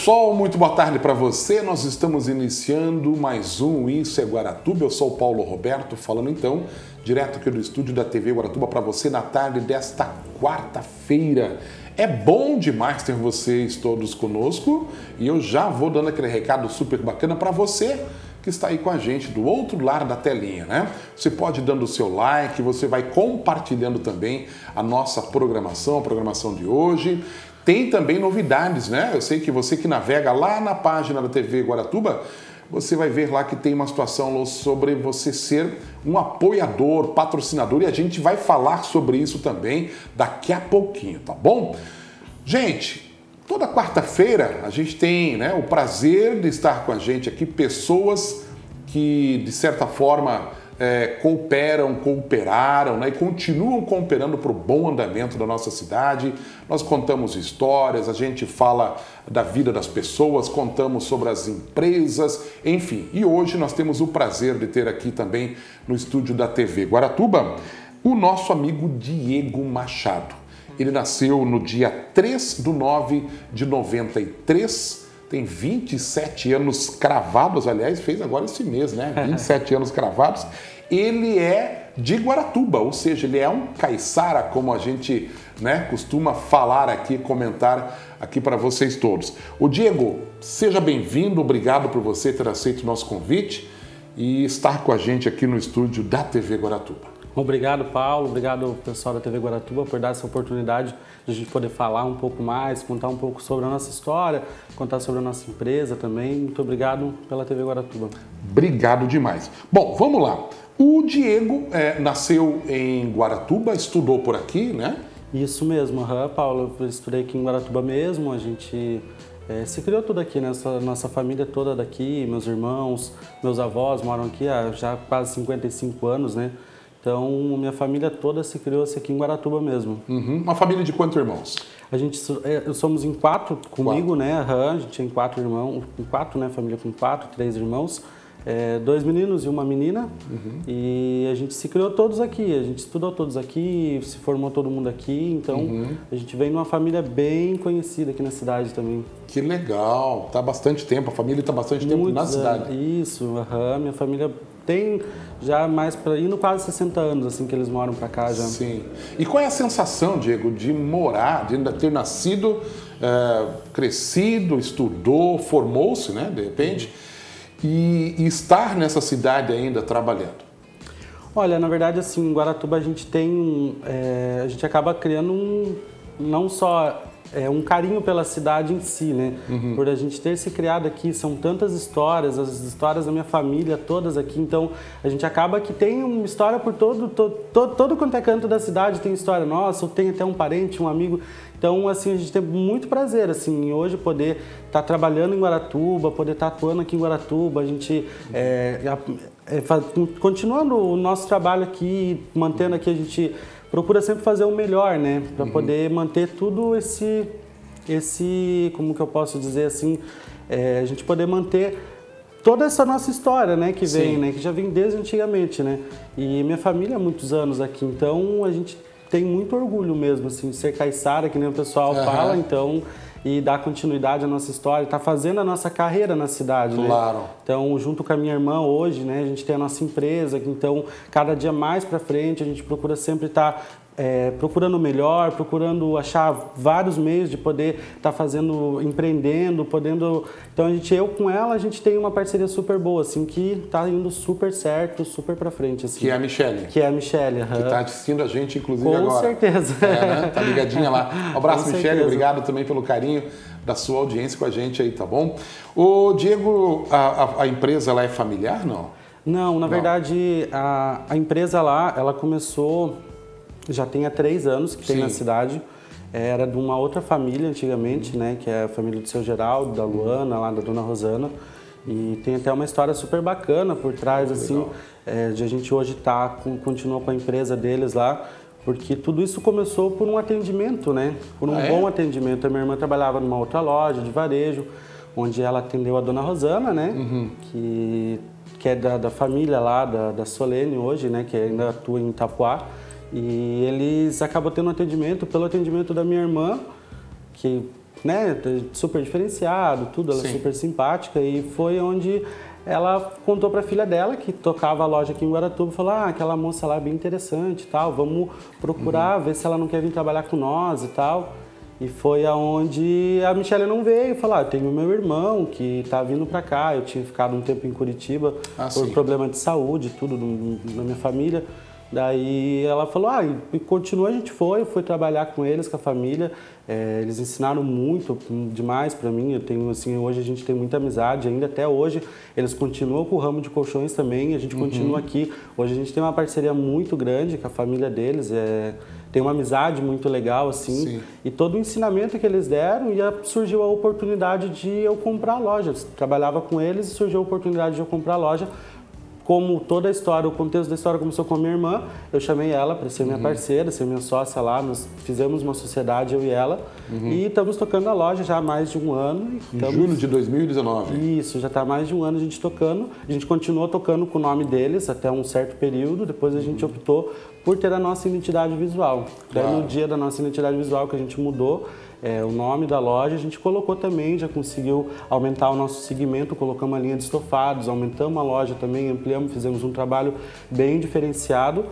pessoal, muito boa tarde para você. Nós estamos iniciando mais um Isso é Guaratuba. Eu sou o Paulo Roberto, falando então direto aqui do estúdio da TV Guaratuba para você na tarde desta quarta-feira. É bom demais ter vocês todos conosco e eu já vou dando aquele recado super bacana para você que está aí com a gente do outro lado da telinha, né? Você pode dando o seu like, você vai compartilhando também a nossa programação, a programação de hoje. Tem também novidades, né? Eu sei que você que navega lá na página da TV Guaratuba, você vai ver lá que tem uma situação sobre você ser um apoiador, patrocinador, e a gente vai falar sobre isso também daqui a pouquinho, tá bom? Gente, toda quarta-feira a gente tem né, o prazer de estar com a gente aqui pessoas que, de certa forma, é, cooperam, cooperaram né, e continuam cooperando para o bom andamento da nossa cidade. Nós contamos histórias, a gente fala da vida das pessoas, contamos sobre as empresas, enfim. E hoje nós temos o prazer de ter aqui também no estúdio da TV Guaratuba o nosso amigo Diego Machado. Ele nasceu no dia 3 do 9 de 93, tem 27 anos cravados, aliás, fez agora esse mês, né? 27 anos cravados. Ele é de Guaratuba, ou seja, ele é um caiçara, como a gente né, costuma falar aqui, comentar aqui para vocês todos. O Diego, seja bem-vindo, obrigado por você ter aceito o nosso convite e estar com a gente aqui no estúdio da TV Guaratuba. Obrigado, Paulo. Obrigado, pessoal da TV Guaratuba, por dar essa oportunidade de a gente poder falar um pouco mais, contar um pouco sobre a nossa história, contar sobre a nossa empresa também. Muito obrigado pela TV Guaratuba. Obrigado demais. Bom, vamos lá. O Diego é, nasceu em Guaratuba, estudou por aqui, né? Isso mesmo, uhum, Paulo. Eu estudei aqui em Guaratuba mesmo. A gente é, se criou tudo aqui, né? Nossa, nossa família toda daqui, meus irmãos, meus avós moram aqui há já quase 55 anos, né? Então, minha família toda se criou aqui em Guaratuba mesmo. Uhum. Uma família de quantos irmãos? A gente é, somos em quatro comigo, quatro. né? Uhum. A gente tem quatro irmãos, quatro, né? Família com quatro, três irmãos. É, dois meninos e uma menina. Uhum. E a gente se criou todos aqui. A gente estudou todos aqui, se formou todo mundo aqui. Então, uhum. a gente vem numa família bem conhecida aqui na cidade também. Que legal! Tá bastante tempo, a família está bastante tempo na cidade. Isso, uhum. minha família tem já mais para indo quase 60 anos assim que eles moram para cá já. Sim. E qual é a sensação, Diego, de morar, de ter nascido, é, crescido, estudou, formou-se, né, de repente, e, e, estar nessa cidade ainda trabalhando? Olha, na verdade, assim, em Guaratuba a gente tem, é, a gente acaba criando um, não só é, um carinho pela cidade em si, né? Uhum. Por a gente ter se criado aqui, são tantas histórias, as histórias da minha família, todas aqui, então a gente acaba que tem uma história por todo, todo, todo, todo quanto é canto da cidade, tem história nossa, ou tem até um parente, um amigo. Então, assim, a gente tem muito prazer, assim, hoje poder estar tá trabalhando em Guaratuba, poder estar tá atuando aqui em Guaratuba, a gente é, é, continuando o nosso trabalho aqui, mantendo aqui a gente procura sempre fazer o melhor, né? Para uhum. poder manter tudo esse, esse, como que eu posso dizer assim, é, a gente poder manter toda essa nossa história, né, que vem, Sim. né, que já vem desde antigamente, né? E minha família há muitos anos aqui, então a gente tem muito orgulho mesmo, assim, de ser caiçara, que nem o pessoal uhum. fala, então e dar continuidade à nossa história, está fazendo a nossa carreira na cidade, né? claro. né? Então, junto com a minha irmã hoje, né, a gente tem a nossa empresa, então cada dia mais para frente a gente procura sempre estar tá é, procurando melhor, procurando achar vários meios de poder estar tá fazendo, empreendendo, podendo. Então a gente, eu com ela, a gente tem uma parceria super boa, assim, que está indo super certo, super para frente. Assim. Que é a Michelle. Que é a Michelle. Que está assistindo a gente, inclusive, com agora. Com certeza. É, né? Tá ligadinha lá. Um abraço, com Michelle. Certeza. Obrigado também pelo carinho da sua audiência com a gente aí, tá bom? O Diego, a, a, a empresa lá é familiar, não? Não, na não. verdade, a, a empresa lá, ela começou já tem há três anos que Sim. tem na cidade. Era de uma outra família antigamente, né? Que é a família do seu Geraldo, da Luana, lá da Dona Rosana. E tem até uma história super bacana por trás, assim, é, de a gente hoje tá, com, continua com a empresa deles lá, porque tudo isso começou por um atendimento, né? Por um ah, é? bom atendimento. A minha irmã trabalhava numa outra loja de varejo, onde ela atendeu a Dona Rosana, né? Uhum. Que, que é da, da família lá, da, da Solene hoje, né? Que ainda atua em Itapuá. E eles acabam tendo atendimento pelo atendimento da minha irmã, que né, super diferenciado, tudo, ela é super simpática e foi onde ela contou para a filha dela que tocava a loja aqui em Guaratuba, falou: "Ah, aquela moça lá é bem interessante, tal, vamos procurar uhum. ver se ela não quer vir trabalhar com nós e tal". E foi aonde a Michelle não veio, falou: ah, tenho meu irmão que está vindo para cá, eu tinha ficado um tempo em Curitiba ah, por sim. problema de saúde, tudo na minha família. Daí ela falou, ah, e continua, a gente foi, foi trabalhar com eles, com a família. É, eles ensinaram muito, demais para mim. Eu tenho, assim, hoje a gente tem muita amizade, ainda até hoje. Eles continuam com o ramo de colchões também, a gente uhum. continua aqui. Hoje a gente tem uma parceria muito grande com a família deles. É, tem uma amizade muito legal, assim. Sim. E todo o ensinamento que eles deram, e surgiu a oportunidade de eu comprar a loja. Eu trabalhava com eles e surgiu a oportunidade de eu comprar a loja como toda a história, o contexto da história começou com a minha irmã, eu chamei ela para ser minha uhum. parceira, ser minha sócia lá, nós fizemos uma sociedade, eu e ela, uhum. e estamos tocando a loja já há mais de um ano. Estamos... Em julho de 2019. Isso, já está mais de um ano a gente tocando. A gente continuou tocando com o nome deles até um certo período, depois a gente uhum. optou por ter a nossa identidade visual. Claro. Daí no dia da nossa identidade visual que a gente mudou, é, o nome da loja, a gente colocou também, já conseguiu aumentar o nosso segmento, colocamos a linha de estofados, aumentamos a loja também, ampliamos, fizemos um trabalho bem diferenciado.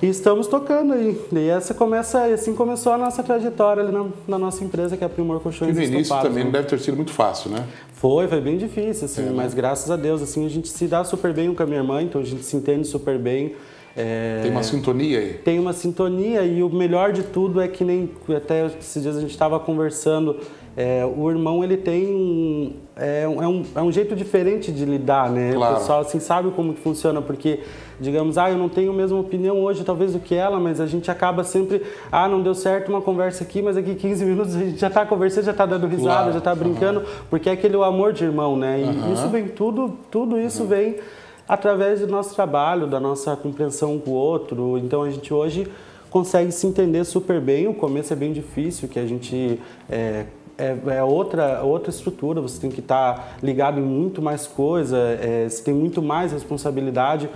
E estamos tocando aí. E essa começa, assim começou a nossa trajetória ali na, na nossa empresa, que é a Primor Colchões E no início também né? não deve ter sido muito fácil, né? Foi, foi bem difícil, assim, é, né? mas graças a Deus, assim, a gente se dá super bem com a minha irmã, então a gente se entende super bem. É, tem uma sintonia aí? Tem uma sintonia e o melhor de tudo é que nem até esses dias a gente estava conversando, é, o irmão ele tem é, um, é, um, é um jeito diferente de lidar, né? Claro. O pessoal assim sabe como que funciona, porque digamos, ah, eu não tenho a mesma opinião hoje talvez do que ela, mas a gente acaba sempre, ah, não deu certo uma conversa aqui, mas aqui 15 minutos a gente já está conversando, já está dando risada, claro. já está brincando, uhum. porque é aquele amor de irmão, né? E uhum. isso vem tudo, tudo isso uhum. vem através do nosso trabalho, da nossa compreensão com o outro. Então a gente hoje consegue se entender super bem. O começo é bem difícil, que a gente é, é, é, outra, outra estrutura, você tem que estar tá ligado em muito mais coisa, é, você tem muito mais responsabilidade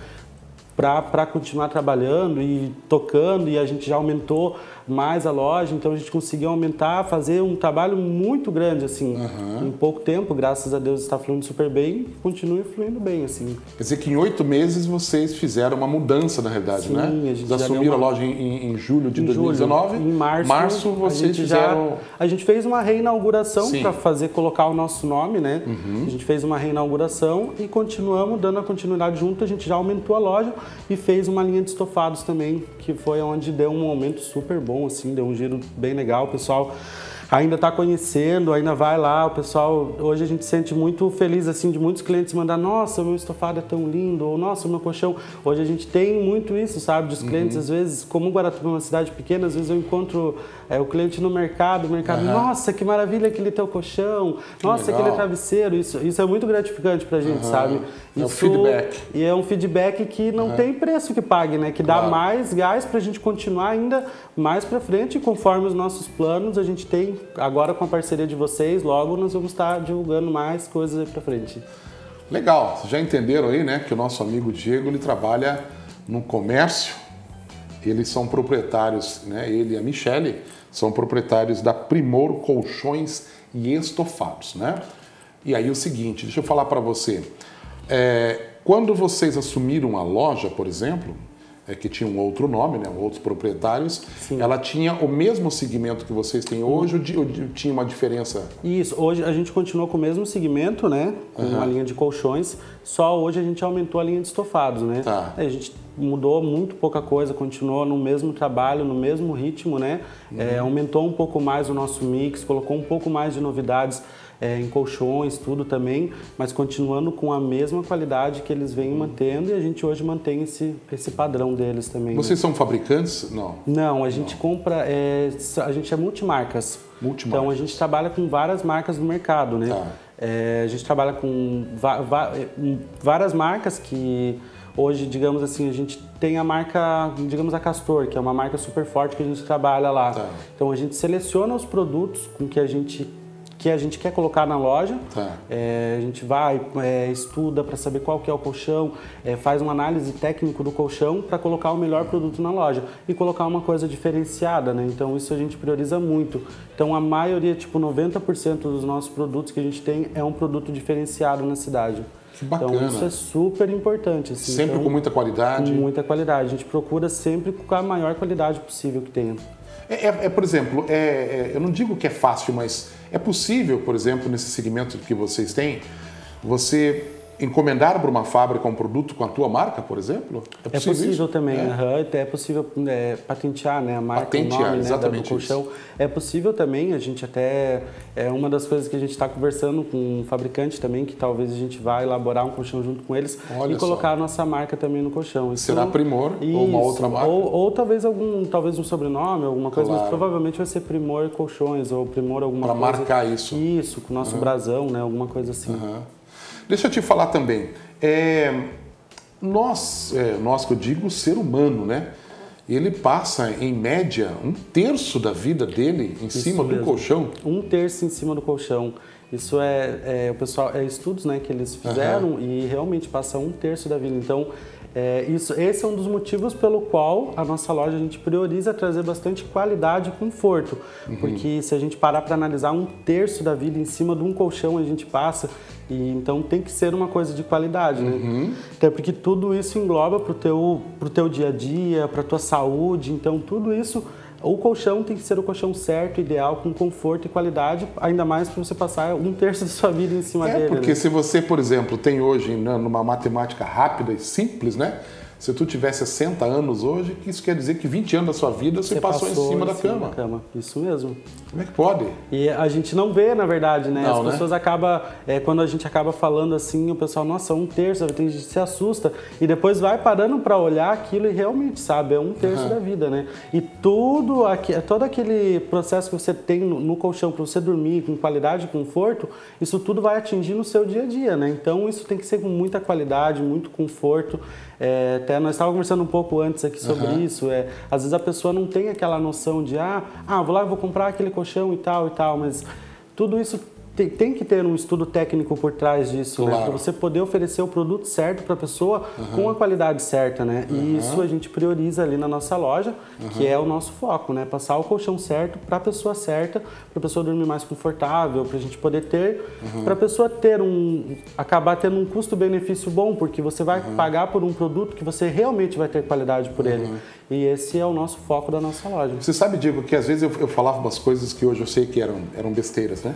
para continuar trabalhando e tocando, e a gente já aumentou mais a loja, então a gente conseguiu aumentar, fazer um trabalho muito grande, assim, uhum. em pouco tempo, graças a Deus está fluindo super bem, continua fluindo bem, assim. Quer dizer que em oito meses vocês fizeram uma mudança, na realidade, Sim, né? A gente assumiram uma... a loja em, em, julho de em 2019. Julho. Em março, março vocês a fizeram... Já, a gente fez uma reinauguração para fazer, colocar o nosso nome, né? Uhum. A gente fez uma reinauguração e continuamos dando a continuidade junto, a gente já aumentou a loja e fez uma linha de estofados também, que foi onde deu um aumento super bom bom, assim, deu um giro bem legal. Pessoal ainda está conhecendo, ainda vai lá, o pessoal, hoje a gente sente muito feliz assim de muitos clientes mandar, nossa, meu estofado é tão lindo, ou nossa, meu colchão. Hoje a gente tem muito isso, sabe, dos clientes, uhum. às vezes, como Guaratuba é uma cidade pequena, às vezes eu encontro é, o cliente no mercado, o mercado, uhum. nossa, que maravilha aquele teu colchão, nossa, aquele travesseiro, isso, isso é muito gratificante pra gente, uhum. sabe? Isso, é um feedback. E é um feedback que não tem preço que pague, né? Que claro. dá mais gás pra gente continuar ainda mais pra frente, conforme os nossos planos, a gente tem agora com a parceria de vocês, logo nós vamos estar divulgando mais coisas aí para frente. Legal, vocês já entenderam aí, né, que o nosso amigo Diego ele trabalha no comércio. Eles são proprietários, né, ele e a Michele são proprietários da Primor Colchões e Estofados, né? E aí o seguinte, deixa eu falar para você, é, quando vocês assumiram a loja, por exemplo, é, que tinha um outro nome, né, outros proprietários, Sim. ela tinha o mesmo segmento que vocês têm hoje ou, ou tinha uma diferença? Isso, hoje a gente continua com o mesmo segmento, né, com uhum. uma linha de colchões, só hoje a gente aumentou a linha de estofados, né? Tá. A gente mudou muito pouca coisa, continuou no mesmo trabalho, no mesmo ritmo, né? Uhum. É, aumentou um pouco mais o nosso mix, colocou um pouco mais de novidades é, em colchões, tudo também, mas continuando com a mesma qualidade que eles vêm mantendo e a gente hoje mantém esse, esse padrão deles também. Né? Vocês né? são fabricantes? Não. Não, a gente Não. compra, é, a gente é multimarcas. Multimarcas. Então a gente trabalha com várias marcas no mercado, né? Tá. É, a gente trabalha com várias marcas que hoje, digamos assim, a gente tem a marca, digamos a Castor, que é uma marca super forte que a gente trabalha lá. Tá. Então a gente seleciona os produtos com que a gente que a gente quer colocar na loja. Tá. É, a gente vai, é, estuda para saber qual que é o colchão, é, faz uma análise técnica do colchão para colocar o melhor produto na loja e colocar uma coisa diferenciada, né? Então isso a gente prioriza muito. Então a maioria, tipo 90% dos nossos produtos que a gente tem é um produto diferenciado na cidade. Que bacana. Então isso é super importante. Assim. Sempre então, com muita qualidade? Com muita qualidade. A gente procura sempre com a maior qualidade possível que tenha. É, é, é por exemplo, é, é, eu não digo que é fácil, mas é possível, por exemplo, nesse segmento que vocês têm, você encomendar para uma fábrica um produto com a tua marca, por exemplo? É possível, é possível também, é. Uhum, é possível é, patentear né, a marca, patentear, o nome exatamente né, do colchão. Isso. É possível também, a gente até, é uma das coisas que a gente está conversando com um fabricante também, que talvez a gente vá elaborar um colchão junto com eles Olha e colocar só. a nossa marca também no colchão. Isso Será Primor isso, ou uma outra marca? Ou, ou, talvez algum, talvez um sobrenome, alguma coisa, claro. mas provavelmente vai ser Primor Colchões ou Primor alguma pra coisa. Para marcar isso. Isso, com o nosso uhum. brasão, né, alguma coisa assim. Uhum. Deixa eu te falar também. É, nós, é, nós que eu digo, o ser humano, né? Ele passa, em média, um terço da vida dele em Isso cima mesmo. do colchão. Um terço em cima do colchão. Isso é, é o pessoal, é estudos né, que eles fizeram uhum. e realmente passa um terço da vida. Então, é, isso, esse é um dos motivos pelo qual a nossa loja a gente prioriza trazer bastante qualidade e conforto. Uhum. Porque se a gente parar para analisar um terço da vida em cima de um colchão a gente passa, e então tem que ser uma coisa de qualidade, né? Uhum. Até porque tudo isso engloba para o teu, pro teu dia a dia, para tua saúde. Então tudo isso o colchão tem que ser o colchão certo, ideal, com conforto e qualidade, ainda mais para você passar um terço da sua vida em cima é, dele. É, porque né? se você, por exemplo, tem hoje, né, numa matemática rápida e simples, né? Se tu tiver 60 anos hoje, isso quer dizer que 20 anos da sua vida você, você passou, passou, em cima, em da, cima cama. da cama. Isso mesmo. Como é que pode? E a gente não vê, na verdade, né? Não, As né? pessoas né? acabam, é, quando a gente acaba falando assim, o pessoal, nossa, um terço, tem gente que se assusta. E depois vai parando para olhar aquilo e realmente sabe, é um terço uhum. da vida, né? E tudo, aqui, todo aquele processo que você tem no, no colchão para você dormir com qualidade e conforto, isso tudo vai atingir no seu dia a dia, né? Então isso tem que ser com muita qualidade, muito conforto. É, até nós estávamos conversando um pouco antes aqui sobre uhum. isso. É, às vezes a pessoa não tem aquela noção de ah, ah, vou lá e vou comprar aquele colchão e tal e tal, mas tudo isso tem, tem, que ter um estudo técnico por trás disso, né? claro. né? Para você poder oferecer o produto certo para a pessoa uhum. com a qualidade certa, né? Uhum. E isso a gente prioriza ali na nossa loja, uhum. que é o nosso foco, né? Passar o colchão certo para a pessoa certa, para a pessoa dormir mais confortável, para a gente poder ter, para a pessoa ter um, acabar tendo um custo-benefício bom, porque você vai pagar por um produto que você realmente vai ter qualidade por ele. E esse é o nosso foco da nossa loja. Você sabe, Diego, que às vezes eu, eu falava umas coisas que hoje eu sei que eram, eram besteiras, né?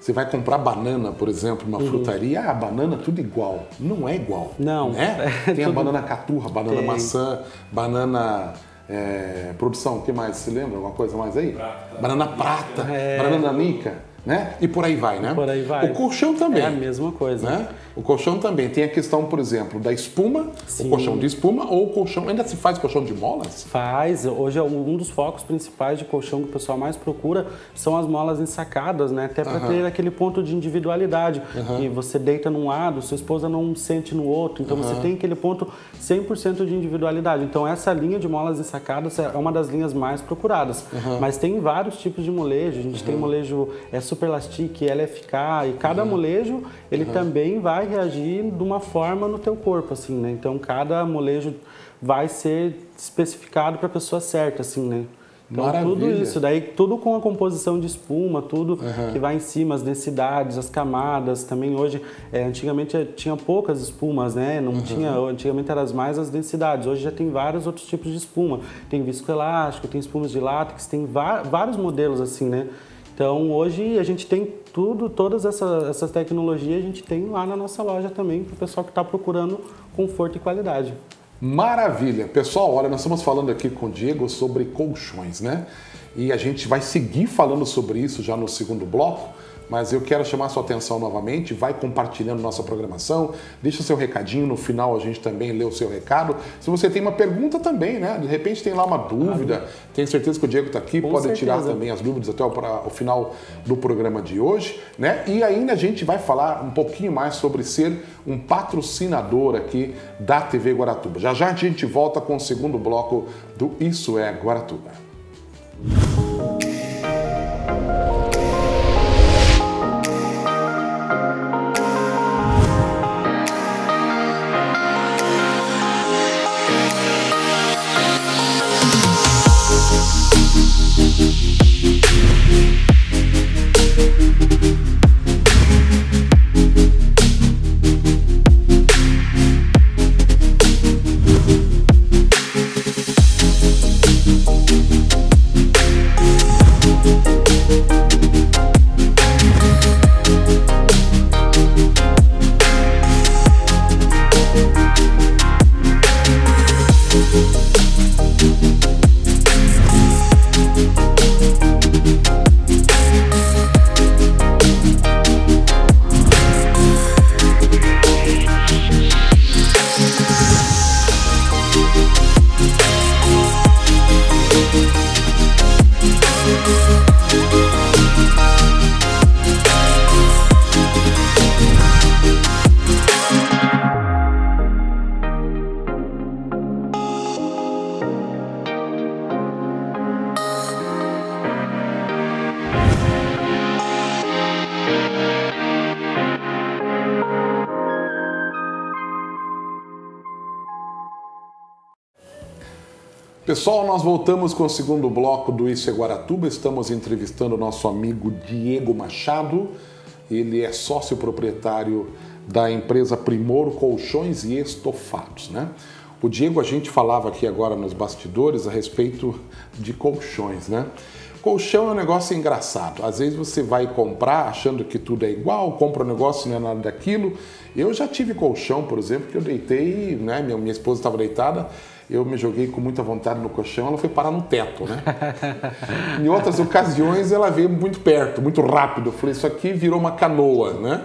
Você vai comprar banana, por exemplo, numa uhum. frutaria, ah, a banana tudo igual. Não é igual. Não. Né? É Tem a banana caturra, banana Tem. maçã, banana. É, produção, o que mais? Você lembra? Alguma coisa mais aí? Prata. Banana prata, é. banana nica né? E por aí vai, né? Por aí vai. O colchão também. É a mesma coisa. Né? O colchão também tem a questão, por exemplo, da espuma, Sim. o colchão de espuma ou o colchão. Ainda se faz colchão de molas? Faz. Hoje é um dos focos principais de colchão que o pessoal mais procura são as molas ensacadas, né? Até para uh -huh. ter aquele ponto de individualidade. Uh -huh. Que você deita num lado, sua esposa não sente no outro. Então uh -huh. você tem aquele ponto 100% de individualidade. Então essa linha de molas ensacadas é uma das linhas mais procuradas. Mas tem vários tipos de molejo. A gente tem molejo é, Superlastic, LFK e cada molejo ele também vai reagir de uma forma no teu corpo, assim, né? Então cada molejo vai ser especificado para a pessoa certa, assim, né? Então Maravilha. tudo isso, daí tudo com a composição de espuma, tudo que vai em cima, as densidades, as camadas. Também hoje, é, antigamente eh, tinha poucas espumas, né? Não tinha, antigamente eram as mais as densidades. Hoje já tem vários outros tipos de espuma. Tem viscoelástico, tem espumas de látex, tem vários modelos assim, né? Então hoje a gente tem tudo, todas essa- essas tecnologias a gente tem lá na nossa loja também para o pessoal que está procurando conforto e qualidade. Maravilha. Pessoal, olha, nós estamos falando aqui com o Diego sobre colchões, né? E a gente vai seguir falando sobre isso já no segundo bloco, mas eu quero chamar sua atenção novamente, vai compartilhando nossa programação, deixa seu recadinho, no final a gente também lê o seu recado. Se você tem uma pergunta também, né? De repente tem lá uma dúvida, tenho certeza que o Diego está aqui, Com pode certeza. tirar também as dúvidas até o, pra- o final do programa de hoje, né? E ainda a gente vai falar um pouquinho mais sobre ser um patrocinador aqui da TV Guaratuba. Já já a gente volta com o segundo bloco do Isso é Guaratuba. Pessoal, nós voltamos com o segundo bloco do Isso é Guaratuba. Estamos entrevistando o nosso amigo Diego Machado. Ele é sócio proprietário da empresa Primor Colchões e Estofados, né? O Diego, a gente falava aqui agora nos bastidores a respeito de colchões, né? Colchão é um negócio engraçado. Às vezes você vai comprar achando que tudo é igual, compra um negócio não é nada daquilo. Eu já tive colchão, por exemplo, que eu deitei, né? Minha, minha esposa estava deitada, eu me joguei com muita vontade no colchão, ela foi parar no teto, né? em outras ocasiões ela veio muito perto, muito rápido. Eu falei, isso aqui virou uma canoa, né?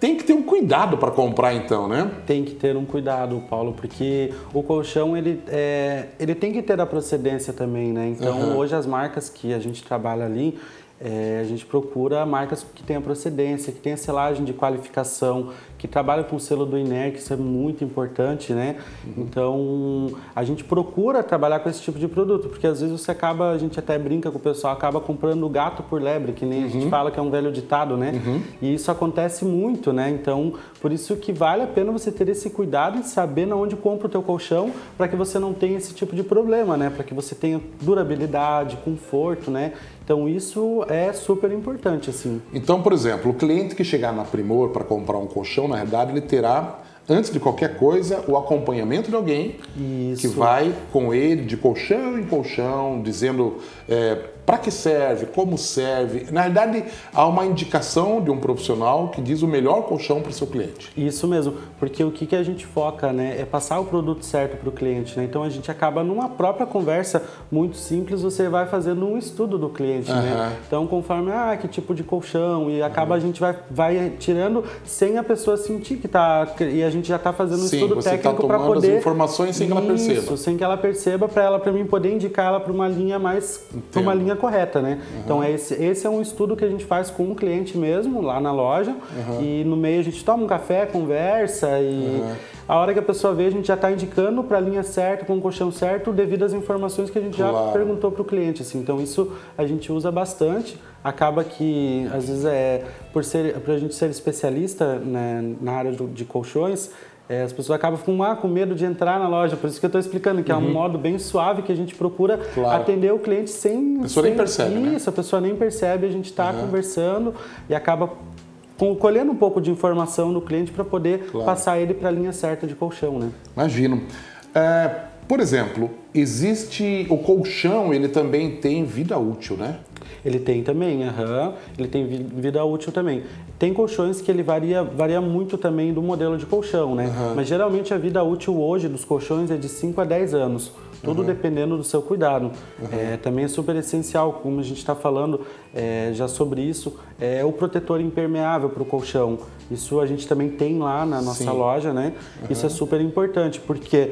Tem que ter um cuidado para comprar então, né? Tem que ter um cuidado, Paulo, porque o colchão ele, é, ele tem que ter a procedência também, né? Então hoje as marcas que a gente trabalha ali, é, a gente procura marcas que tenham procedência, que tenha selagem de qualificação, que trabalham com o selo do que isso é muito importante, né? Então a gente procura trabalhar com esse tipo de produto, porque às vezes você acaba, a gente até brinca com o pessoal, acaba comprando gato por lebre, que nem a gente fala que é um velho ditado, né? E isso acontece muito, né? Então por isso que vale a pena você ter esse cuidado e saber na onde compra o teu colchão para que você não tenha esse tipo de problema, né? Para que você tenha durabilidade, conforto, né? Então isso é super importante, assim. Então, por exemplo, o cliente que chegar na Primor para comprar um colchão, na verdade, ele terá, antes de qualquer coisa, o acompanhamento de alguém Isso. que vai com ele de colchão em colchão, dizendo para que serve, como serve. Na verdade, há uma indicação de um profissional que diz o melhor colchão para o seu cliente. Isso mesmo, porque o que, que a gente foca, né, é passar o produto certo para o cliente, né? Então a gente acaba numa própria conversa muito simples, você vai fazendo um estudo do cliente, Aham. né? Então conforme, ah, que tipo de colchão, e acaba a gente vai, vai tirando sem a pessoa sentir que tá, e a gente já está fazendo um Sim, estudo tá técnico para tomando as poder... informações sem que ela perceba. Isso, sem que ela perceba, para ela, para mim poder indicar ela para uma linha mais, uma linha correta, né? Então esse, esse é um estudo que a gente faz com o cliente mesmo lá na loja e no meio a gente toma um café, conversa e a hora que a pessoa vê a gente já está indicando para a linha certa, com o colchão certo, devido às informações que a gente já Claro. perguntou para o cliente, assim. Então isso a gente usa bastante. Acaba que às vezes é por ser, para a gente ser especialista né, na área do- de colchões é, as pessoas acabam com, ah, com medo de entrar na loja. Por isso que eu estou explicando que uhum. é um uhum. modo bem suave que a gente procura claro. atender o cliente sem. A pessoa sem, nem percebe. Né? Isso, né? a pessoa nem percebe, a gente está uhum. conversando e acaba colhendo um pouco de informação do cliente para poder claro. passar ele para a linha certa de colchão, né? Imagino. É, por exemplo, existe o colchão, ele também tem vida útil, né? Ele tem também, uhum, ele tem vida útil também. Tem colchões que ele varia, varia muito também do modelo de colchão, né? Uhum. Mas geralmente a vida útil hoje dos colchões é de 5 a 10 anos. Tudo uhum. dependendo do seu cuidado. É, também é super essencial, como a gente está falando é, já sobre isso, é o protetor impermeável para o colchão. Isso a gente também tem lá na nossa Sim. loja, né? Isso é super importante, porque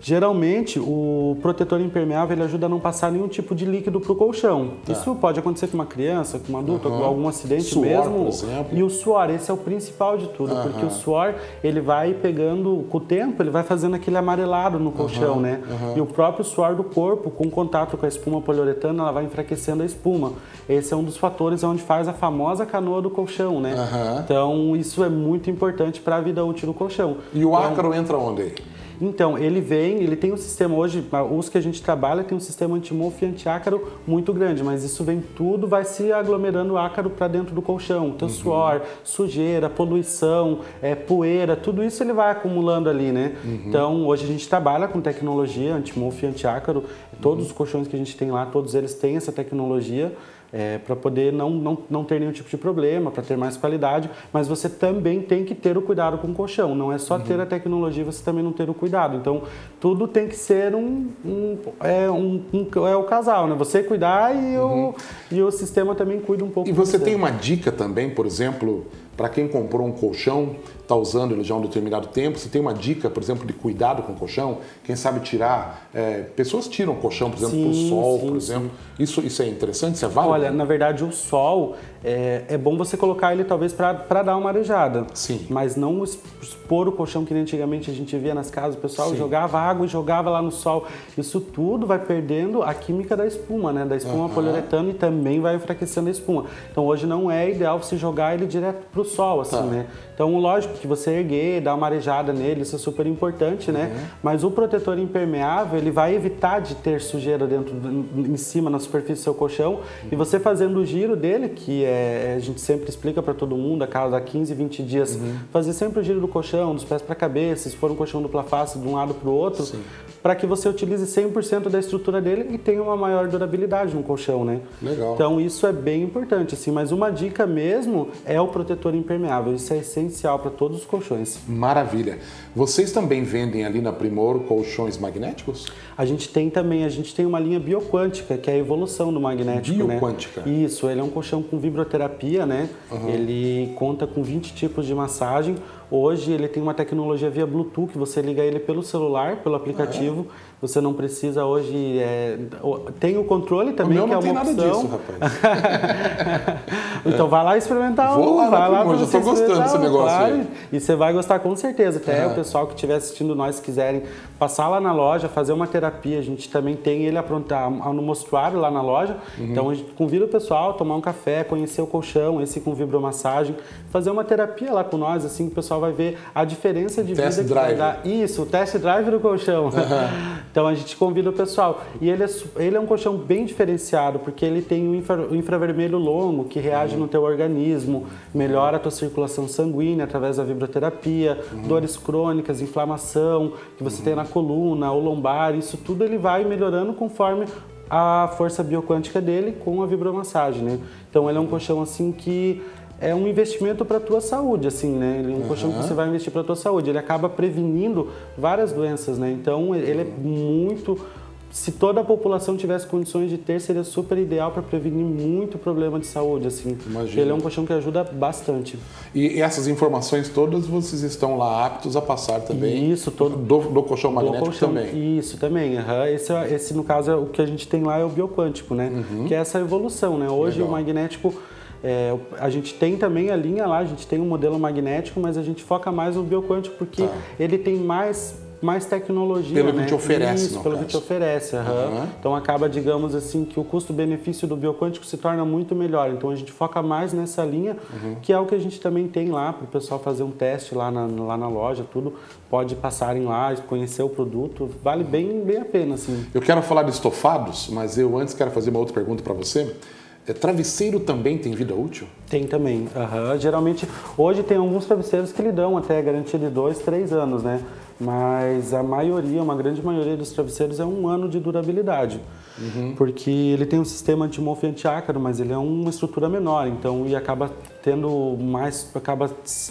Geralmente, o protetor impermeável ele ajuda a não passar nenhum tipo de líquido para o colchão. Tá. Isso pode acontecer com uma criança, com um adulto, uhum. com algum acidente suor, mesmo. Por exemplo. E o suor, esse é o principal de tudo, uhum. porque o suor ele vai pegando, com o tempo, ele vai fazendo aquele amarelado no colchão, uhum. né? E o próprio suor do corpo, com contato com a espuma poliuretana, ela vai enfraquecendo a espuma. Esse é um dos fatores onde faz a famosa canoa do colchão, né? Então, isso é muito importante para a vida útil do colchão. E o então, ácaro entra onde? Então, ele vem, ele tem um sistema hoje, os que a gente trabalha tem um sistema antimofo e antiácaro muito grande, mas isso vem tudo, vai se aglomerando ácaro para dentro do colchão. Então, uhum. suor, sujeira, poluição, é, poeira, tudo isso ele vai acumulando ali, né? Uhum. Então, hoje a gente trabalha com tecnologia antimofo e antiácaro. Todos uhum. os colchões que a gente tem lá, todos eles têm essa tecnologia é, para poder não, não, não ter nenhum tipo de problema, para ter mais qualidade, mas você também tem que ter o cuidado com o colchão. Não é só uhum. ter a tecnologia, você também não ter o cuidado. Então, tudo tem que ser um, um, é, um, um é o casal, né? Você cuidar e, uhum. o, e o sistema também cuida um pouco. E você tem uma dica também, por exemplo, para quem comprou um colchão, está usando ele já há um determinado tempo, você tem uma dica, por exemplo, de cuidado com o colchão? Quem sabe tirar. É, pessoas tiram o colchão, por exemplo, para o sol, sim, por exemplo. Isso, isso é interessante? Isso é válido? Olha, na verdade, o sol é, é bom você colocar ele talvez para dar uma arejada. Sim. Mas não expor o colchão que antigamente a gente via nas casas, o pessoal sim. jogava água e jogava lá no sol. Isso tudo vai perdendo a química da espuma, né? Da espuma uhum. poliuretano e também vai enfraquecendo a espuma. Então hoje não é ideal você jogar ele direto para o sol, assim, tá. né? Então, lógico que você erguer, dar uma arejada nele, isso é super importante, né? Uhum. Mas o protetor impermeável, ele vai evitar de ter sujeira dentro, em cima, na superfície do seu colchão. Uhum. E você fazendo o giro dele, que é, a gente sempre explica para todo mundo, a cada 15, 20 dias, uhum. fazer sempre o giro do colchão, dos pés para a cabeça, se for um colchão dupla face, de um lado para o outro, para que você utilize 100% da estrutura dele e tenha uma maior durabilidade no colchão, né? Legal. Então, isso é bem importante, assim. Mas uma dica mesmo é o protetor impermeável. Isso é essencial essencial para todos os colchões. Maravilha. Vocês também vendem ali na Primor colchões magnéticos? A gente tem também, a gente tem uma linha bioquântica, que é a evolução do magnético. Né? Bioquântica? Né? Isso, ele é um colchão com vibroterapia, né? Uhum. Ele conta com 20 tipos de massagem. Hoje ele tem uma tecnologia via Bluetooth, que você liga ele pelo celular, pelo aplicativo. Ah, é? Você não precisa hoje. É, tem o controle também, o que não é uma tem opção. nada disso, rapaz. então vai lá experimentar Vou um. Lá vai lá, já estou gostando desse negócio claro, aí. E você vai gostar com certeza. Até o pessoal que estiver assistindo nós, se quiserem passar lá na loja, fazer uma terapia. A gente também tem ele aprontar no mostruário lá na loja. Uhum. Então a gente convida o pessoal a tomar um café, conhecer o colchão, esse com vibromassagem, fazer uma terapia lá com nós, assim, que o pessoal vai ver a diferença de test vida drive. que vai dar. Isso, o test drive do colchão. Uhum. então a gente convida do pessoal. E ele é, ele é um colchão bem diferenciado, porque ele tem o, infra, o infravermelho longo, que reage uhum. no teu organismo, melhora a tua circulação sanguínea através da vibroterapia, uhum. dores crônicas, inflamação que você uhum. tem na coluna ou lombar, isso tudo ele vai melhorando conforme a força bioquântica dele com a vibromassagem, né? Então ele é um colchão assim que é um investimento para a tua saúde, assim, né? Ele é um uhum. colchão que você vai investir para a tua saúde. Ele acaba prevenindo várias doenças, né? Então, ele é muito... Se toda a população tivesse condições de ter, seria super ideal para prevenir muito problema de saúde, assim. Imagina. Ele é um colchão que ajuda bastante. E essas informações todas vocês estão lá aptos a passar também? Isso, todo. Do, do colchão magnético do colchão, também? Isso, também. Uhum. Esse, esse, no caso, é o que a gente tem lá é o bioquântico, né? Uhum. Que é essa evolução, né? Hoje Legal. o magnético é, a gente tem também a linha lá, a gente tem um modelo magnético, mas a gente foca mais no bioquântico porque tá. ele tem mais mais tecnologia. Pelo né? que te oferece, Isso, pelo caso. que te oferece. aham. Aham. Então acaba, digamos assim, que o custo-benefício do bioquântico se torna muito melhor. Então a gente foca mais nessa linha, Uhum. que é o que a gente também tem lá para o pessoal fazer um teste lá na, lá na loja, tudo. Pode passarem lá, conhecer o produto, vale bem, bem a pena, assim. Eu quero falar de estofados, mas eu antes quero fazer uma outra pergunta para você. É, travesseiro também tem vida útil? Tem também. aham. Geralmente, hoje tem alguns travesseiros que lhe dão até garantia de dois, três anos, né? Mas a maioria, uma grande maioria dos travesseiros é um ano de durabilidade. Porque ele tem um sistema antimofo e antiácaro, mas ele é uma estrutura menor, então e acaba tendo mais, acaba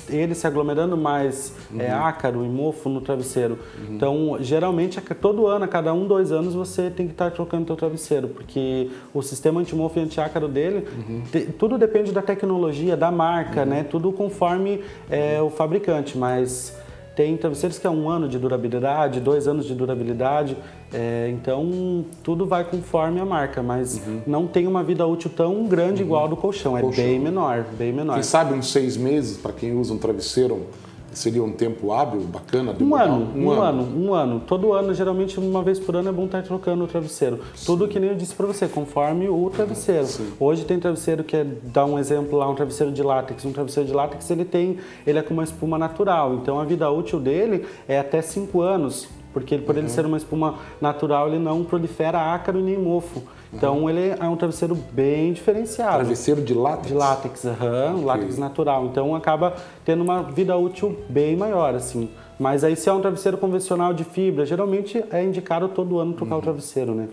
ele se aglomerando mais. É, ácaro e mofo no travesseiro. Então, geralmente, todo ano, a cada um, dois anos, você tem que estar trocando teu travesseiro, porque o sistema antimofo e antiácaro dele, te- tudo depende da tecnologia, da marca, né? Tudo conforme é, o fabricante, mas tem travesseiros que é um ano de durabilidade, dois anos de durabilidade, é, então tudo vai conforme a marca, mas não tem uma vida útil tão grande igual a do colchão, é Colchão. bem menor, bem menor. Quem sabe uns seis meses, para quem usa um travesseiro, seria um tempo hábil, bacana? Um ano, um, ano. um ano. Todo ano, geralmente uma vez por ano é bom estar trocando o travesseiro. Tudo que nem eu disse para você, conforme o travesseiro. Hoje tem travesseiro que é, dá um exemplo lá, um travesseiro de látex. Um travesseiro de látex ele tem, ele é com uma espuma natural. Então a vida útil dele é até 5 anos, porque ele, por ele ser uma espuma natural, ele não prolifera ácaro e nem mofo. Então ele é um travesseiro bem diferenciado. Travesseiro de látex? De látex, aham, látex natural. Então acaba tendo uma vida útil bem maior, assim. Mas aí se é um travesseiro convencional de fibra, geralmente é indicado todo ano trocar o travesseiro, né?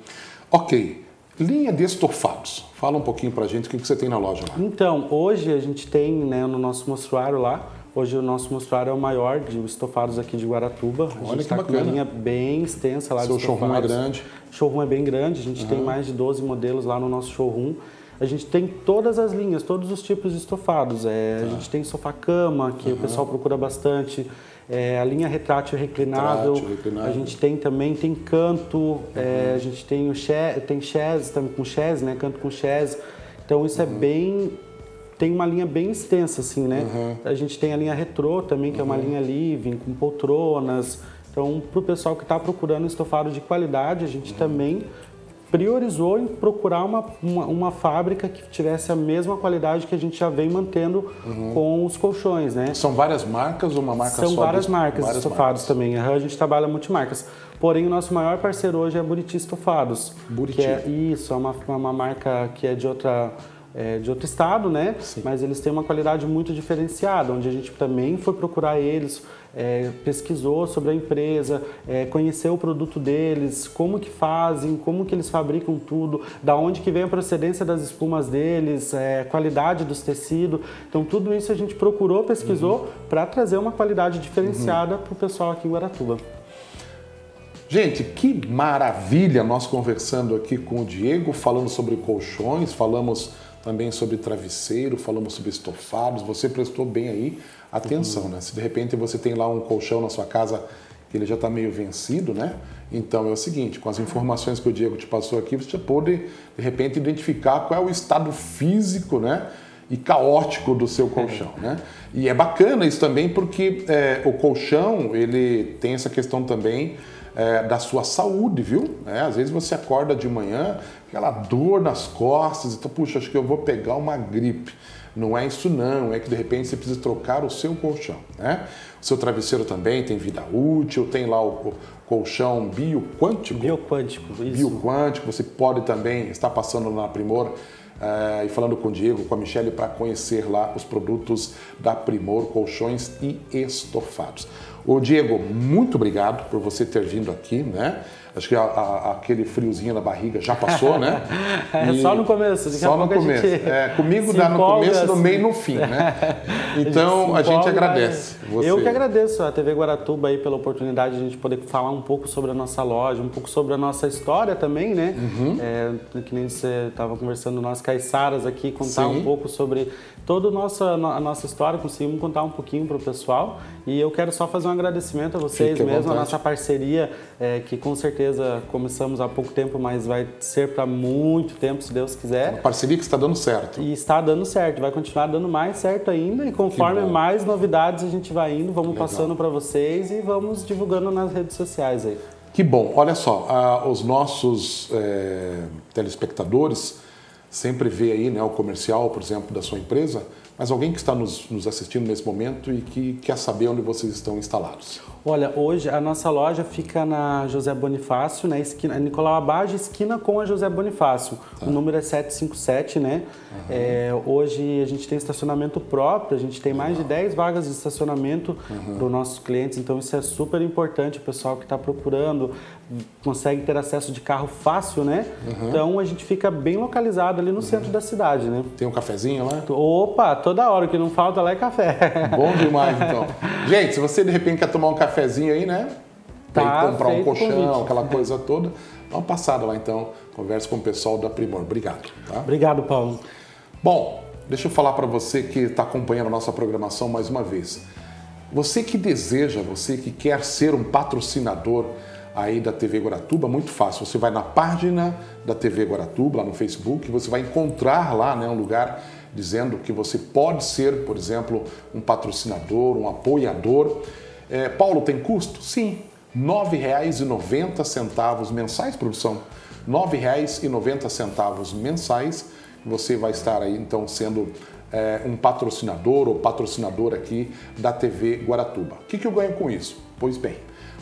Ok. Linha de estofados. Fala um pouquinho pra gente o que que você tem na loja lá. Então, hoje a gente tem, né, no nosso mostruário lá, hoje o nosso mostruário é o maior de estofados aqui de Guaratuba. A Olha gente que tá com uma linha bem extensa lá Seu de showroom é grande. showroom é bem grande, a gente tem mais de 12 modelos lá no nosso showroom. A gente tem todas as linhas, todos os tipos de estofados. É, Tá. A gente tem sofá-cama, que o pessoal procura bastante. É, a linha retrátil reclinável. Retrátil, reclinável. A gente tem também, tem canto, é, a gente tem o che, tem também com chaise, né? Canto com chaise. Então isso é bem tem uma linha bem extensa assim, né? A gente tem a linha retrô também, que é uma linha living com poltronas. Então, para o pessoal que está procurando estofado de qualidade, a gente também priorizou em procurar uma, uma, uma fábrica que tivesse a mesma qualidade que a gente já vem mantendo com os colchões, né? São várias marcas ou uma marca São só? várias de- marcas várias estofados marcas. também. A gente trabalha multimarcas. Porém, o nosso maior parceiro hoje é Buriti Estofados. Buriti. Que é, isso, é uma, uma marca que é de outra. É, de outro estado, né? Mas eles têm uma qualidade muito diferenciada, onde a gente também foi procurar eles, é, pesquisou sobre a empresa, é, conheceu o produto deles, como que fazem, como que eles fabricam tudo, da onde que vem a procedência das espumas deles, é, qualidade dos tecidos. Então tudo isso a gente procurou, pesquisou para trazer uma qualidade diferenciada para o pessoal aqui em Guaratuba. Gente, que maravilha nós conversando aqui com o Diego, falando sobre colchões, falamos também sobre travesseiro, falamos sobre estofados. Você prestou bem aí atenção, né? Se de repente você tem lá um colchão na sua casa que ele já está meio vencido, né? Então é o seguinte, com as informações que o Diego te passou aqui, você já pode de repente identificar qual é o estado físico, né? e caótico do seu colchão, né? E é bacana isso também porque é, o colchão ele tem essa questão também é, da sua saúde, viu? É, às vezes você acorda de manhã, aquela dor nas costas, então, puxa, acho que eu vou pegar uma gripe. Não é isso não, é que de repente você precisa trocar o seu colchão, né? O seu travesseiro também tem vida útil, tem lá o, colchão bioquântico, Bioquântico, isso. bioquântico, você pode também estar passando na Primor eh, e falando com o Diego, com a Michelle, para conhecer lá os produtos da Primor, colchões e estofados. Ô Diego, muito obrigado por você ter vindo aqui, né? Acho que a- a- aquele friozinho na barriga já passou, né? É E- só no começo, a Só no a começo. gente É, comigo dá no começo, no assim. meio e no fim, né? Então a gente empolga, agradece. mas Você. Eu que agradeço a TV Guaratuba aí pela oportunidade de a gente poder falar um pouco sobre a nossa loja, um pouco sobre a nossa história também, né? Uhum. É, que nem você estava conversando nós caiçaras aqui, contar Sim. um pouco sobre toda a nossa, a nossa história, conseguimos contar um pouquinho para o pessoal. E eu quero só fazer um agradecimento a vocês Fique mesmo, a nossa parceria é, que com certeza começamos há pouco tempo, mas vai ser para muito tempo, se Deus quiser. Uma parceria que está dando certo. E está dando certo, vai continuar dando mais certo ainda e conforme mais novidades a gente vai indo, vamos Legal. passando para vocês e vamos divulgando nas redes sociais aí. Que bom. Olha só, ah, os nossos é, telespectadores sempre vê aí né, o comercial, por exemplo, da sua empresa, mas alguém que está nos, nos assistindo nesse momento e que quer saber onde vocês estão instalados. Olha, hoje a nossa loja fica na José Bonifácio, na esquina, Nicolau Abage, esquina com a José Bonifácio. Tá. O número é 757, né? Uhum. É, hoje a gente tem estacionamento próprio, a gente tem mais de 10 vagas de estacionamento uhum. para os nossos clientes, então isso é super importante, o pessoal que está procurando consegue ter acesso de carro fácil, né? Uhum. Então a gente fica bem localizado ali no centro da cidade, né? Tem um cafezinho lá? Opa, toda hora, o que não falta lá é café. Bom demais, então. gente, se você de repente quer tomar um cafezinho aí, né? Pra tá, ir comprar um colchão, convite. aquela coisa toda. Dá uma passada lá então, converse com o pessoal da Primor. Obrigado. Tá? Obrigado, Paulo. Bom, deixa eu falar para você que está acompanhando a nossa programação mais uma vez. Você que deseja, você que quer ser um patrocinador aí da TV Guaratuba, muito fácil. Você vai na página da TV Guaratuba, lá no Facebook, você vai encontrar lá né, um lugar dizendo que você pode ser, por exemplo, um patrocinador, um apoiador. É, Paulo, tem custo? Sim, R$ 9,90 mensais, produção. R$ 9,90 mensais. Você vai estar aí, então, sendo é, um patrocinador ou patrocinador aqui da TV Guaratuba. O que, que eu ganho com isso? Pois bem,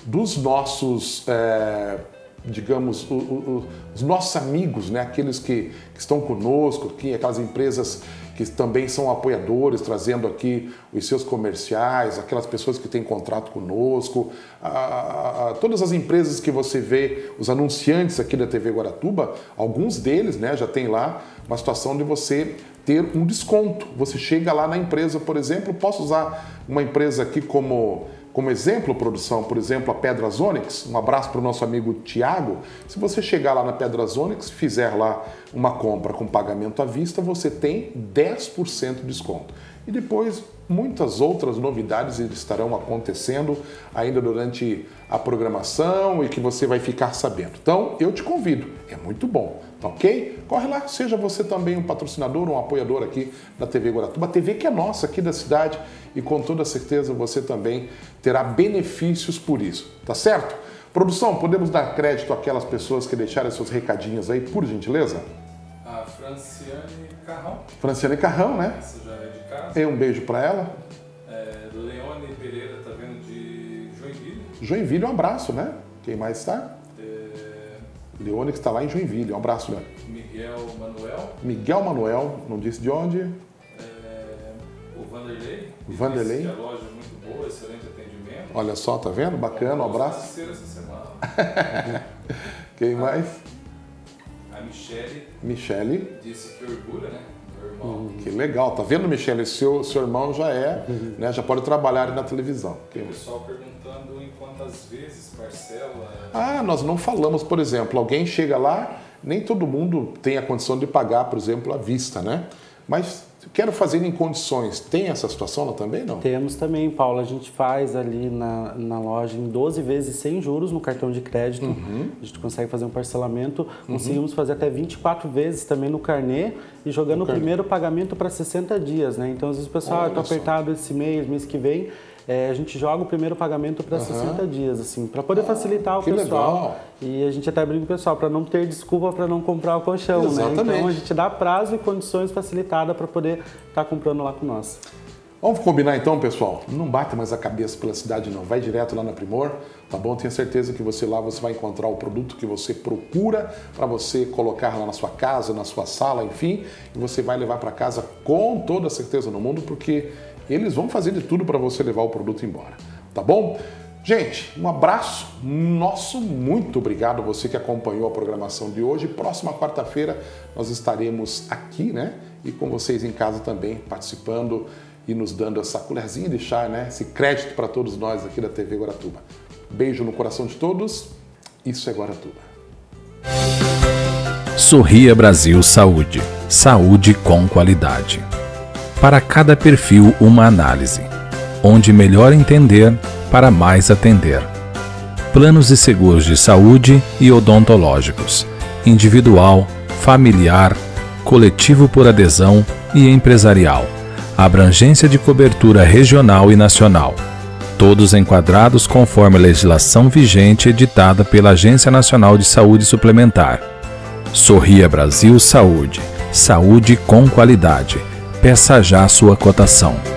dos nossos é, digamos, o, o, os nossos amigos, né? aqueles que, que estão conosco, aquelas empresas que também são apoiadores, trazendo aqui os seus comerciais, aquelas pessoas que têm contrato conosco, a, a, todas as empresas que você vê, os anunciantes aqui da TV Guaratuba, alguns deles né, já tem lá uma situação de você ter um desconto. Você chega lá na empresa, por exemplo, posso usar uma empresa aqui como como exemplo, produção, por exemplo, a Pedras Onyx, um abraço para o nosso amigo Tiago. Se você chegar lá na Pedras Onyx, fizer lá uma compra com pagamento à vista, você tem 10% de desconto. E depois muitas outras novidades estarão acontecendo ainda durante a programação e que você vai ficar sabendo. Então, eu te convido, é muito bom, tá ok? Corre lá, seja você também um patrocinador, um apoiador aqui da TV Guaratuba, TV que é nossa aqui da cidade e com toda certeza você também terá benefícios por isso, tá certo? Produção, podemos dar crédito àquelas pessoas que deixaram seus recadinhos aí, por gentileza? A Franciane Carrão. Franciane Carrão, né? Essa já é casa. E um beijo para ela. É, Leone Pereira tá vendo de Joinville. Joinville, um abraço, né? Quem mais está? É... Leone que está lá em Joinville, um abraço, né? Miguel Manuel. Miguel Manuel, não disse de onde? É... O Vanderlei. Vanderlei. a loja é muito boa, excelente atendimento. Olha só, tá vendo? Bacana, um abraço. essa semana. Quem mais? A Michele. Michele. Disse que orgulha, né? Hum, que legal, tá vendo, Michele? Seu, seu irmão já é, uhum. né? Já pode trabalhar na televisão. O pessoal perguntando em quantas vezes parcela. Ah, nós não falamos, por exemplo, alguém chega lá, nem todo mundo tem a condição de pagar, por exemplo, à vista, né? Mas quero fazer em condições. Tem essa situação lá também, não? Temos também, Paulo. A gente faz ali na, na loja em 12 vezes sem juros no cartão de crédito. Uhum. A gente consegue fazer um parcelamento. Uhum. Conseguimos fazer até 24 vezes também no carnê e jogando o primeiro pagamento para 60 dias, né? Então, às vezes o pessoal, está apertado esse mês, mês que vem é, a gente joga o primeiro pagamento para uhum. 60 dias, assim, para poder facilitar o pessoal. Legal. E a gente até brinca com o pessoal para não ter desculpa para não comprar o colchão, Exatamente. né? Então a gente dá prazo e condições facilitadas para poder estar tá comprando lá com nós. Vamos combinar então, pessoal? Não bate mais a cabeça pela cidade, não. Vai direto lá na Primor, tá bom? Tenho certeza que você lá você vai encontrar o produto que você procura para você colocar lá na sua casa, na sua sala, enfim, e você vai levar para casa com toda a certeza no mundo, porque eles vão fazer de tudo para você levar o produto embora, tá bom? Gente, um abraço nosso, muito obrigado a você que acompanhou a programação de hoje. Próxima quarta-feira nós estaremos aqui, né? E com vocês em casa também, participando e nos dando essa colherzinha de chá, né? Esse crédito para todos nós aqui da TV Guaratuba. Beijo no coração de todos. Isso é Guaratuba. Sorria Brasil Saúde. Saúde com qualidade para cada perfil uma análise, onde melhor entender para mais atender. planos e seguros de saúde e odontológicos, individual, familiar, coletivo por adesão e empresarial. Abrangência de cobertura regional e nacional. Todos enquadrados conforme a legislação vigente editada pela Agência Nacional de Saúde Suplementar. Sorria Brasil Saúde. Saúde com qualidade. Peça já sua cotação.